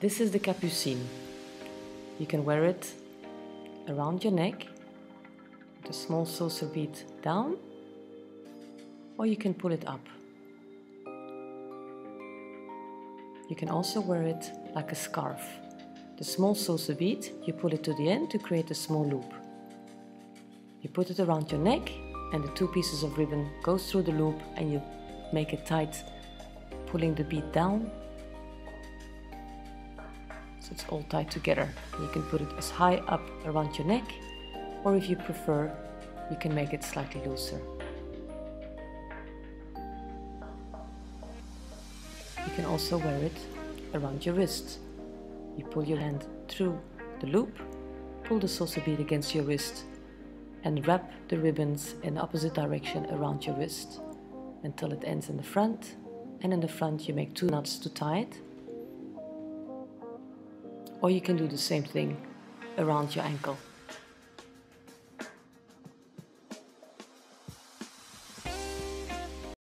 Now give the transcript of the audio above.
This is the capucine. You can wear it around your neck with a small saucer bead down or you can pull it up. You can also wear it like a scarf. The small saucer bead, you pull it to the end to create a small loop. You put it around your neck and the two pieces of ribbon goes through the loop and you make it tight, pulling the bead down. So it's all tied together. You can put it as high up around your neck or if you prefer, you can make it slightly looser. You can also wear it around your wrist. You pull your hand through the loop, pull the saucer bead against your wrist and wrap the ribbons in the opposite direction around your wrist until it ends in the front and in the front you make two knots to tie it or you can do the same thing around your ankle.